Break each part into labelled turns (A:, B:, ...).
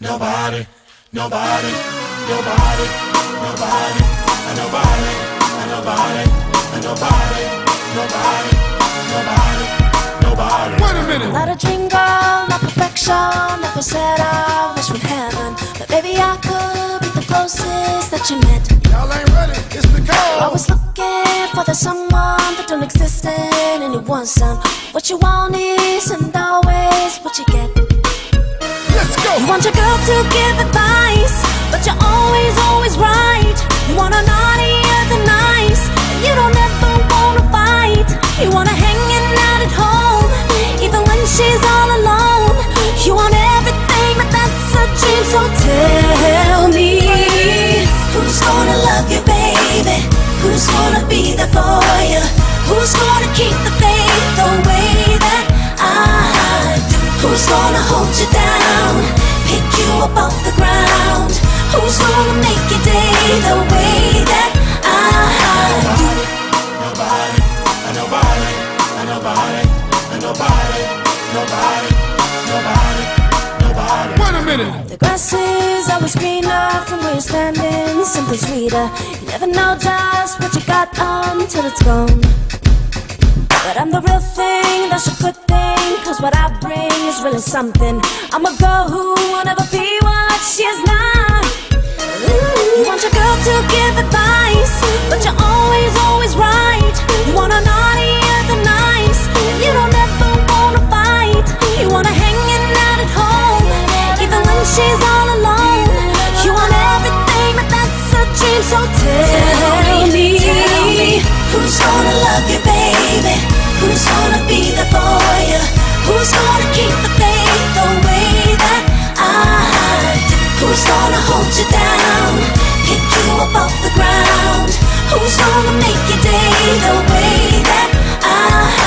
A: Nobody, nobody, nobody, nobody, and nobody, and nobody, and nobody, nobody, nobody, nobody.
B: Wait a minute.
C: Not a dream girl, not perfection. Never said I wish from heaven, but maybe I could be the closest that you met.
B: Y'all ain't ready. It's the
C: I was looking for the someone that don't exist in anyone's son. What you want isn't always want your girl to give advice, but you're always, always right. You want a naughtier than nice, and you don't ever wanna fight. You her hanging out at home, even when she's all alone. You want everything, but that's a dream. So tell off the ground? Who's gonna make your day the way that I do?
A: Nobody, and nobody, and nobody, and nobody, nobody, nobody, nobody.
B: Wait a minute.
C: The grass is always greener from where you're standing, something sweeter. You never know just what you got until it's gone. But I'm the real thing, that's a good thing, what I bring is really something. I'm a girl who will never be what she is not. Who's gonna keep the faith the way that I do? Who's gonna hold you down, pick you up off the ground? Who's gonna make your day the way that I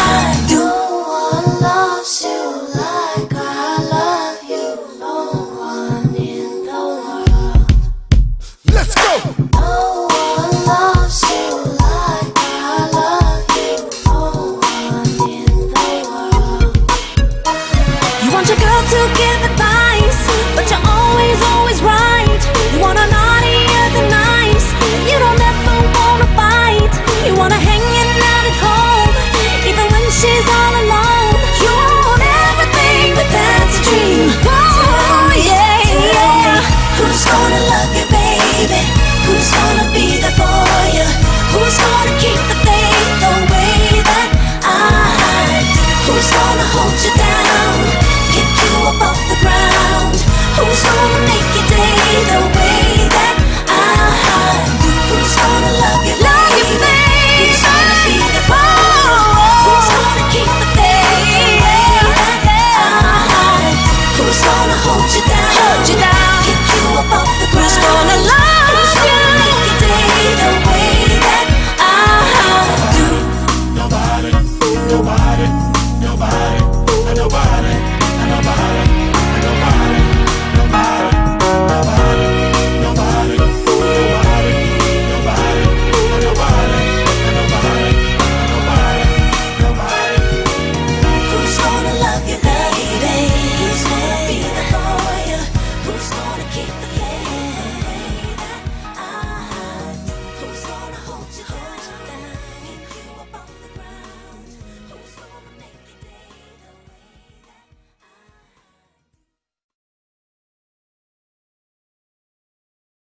C: To give it back.